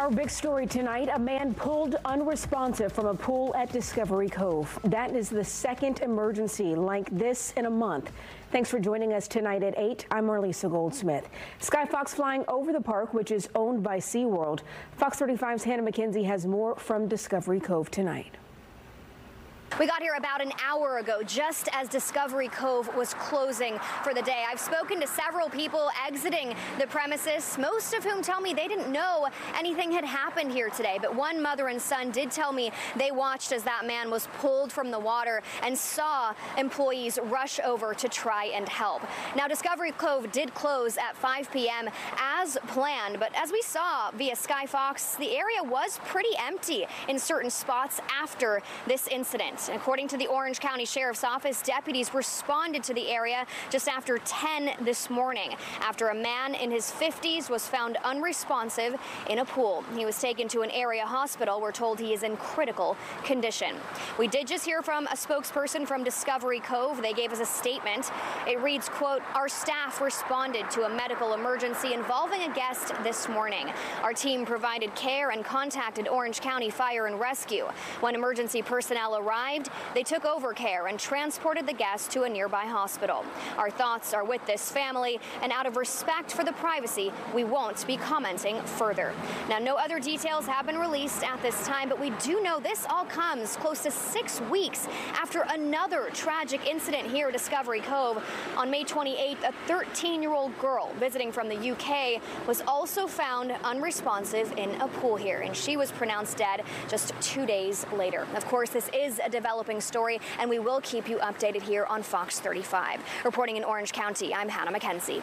Our big story tonight, a man pulled unresponsive from a pool at Discovery Cove. That is the second emergency like this in a month. Thanks for joining us tonight at 8. I'm Marlisa Goldsmith. Sky Fox flying over the park, which is owned by SeaWorld. Fox 35's Hannah McKenzie has more from Discovery Cove tonight. We got here about an hour ago, just as Discovery Cove was closing for the day. I've spoken to several people exiting the premises, most of whom tell me they didn't know anything had happened here today. But one mother and son did tell me they watched as that man was pulled from the water and saw employees rush over to try and help. Now, Discovery Cove did close at 5 p.m. as planned, but as we saw via Sky Fox, the area was pretty empty in certain spots after this incident. According to the Orange County Sheriff's Office, deputies responded to the area just after 10 this morning after a man in his 50s was found unresponsive in a pool. He was taken to an area hospital. We're told he is in critical condition. We did just hear from a spokesperson from Discovery Cove. They gave us a statement. It reads, quote, our staff responded to a medical emergency involving a guest this morning. Our team provided care and contacted Orange County Fire and Rescue. When emergency personnel arrived, arrived, they took over care and transported the guest to a nearby hospital. Our thoughts are with this family, and out of respect for the privacy, we won't be commenting further. Now, no other details have been released at this time, but we do know this all comes close to six weeks after another tragic incident here at Discovery Cove. On May 28th, a 13-year-old girl visiting from the UK was also found unresponsive in a pool here, and she was pronounced dead just two days later. Of course, this is a developing story, and we will keep you updated here on Fox 35. Reporting in Orange County, I'm Hannah McKenzie.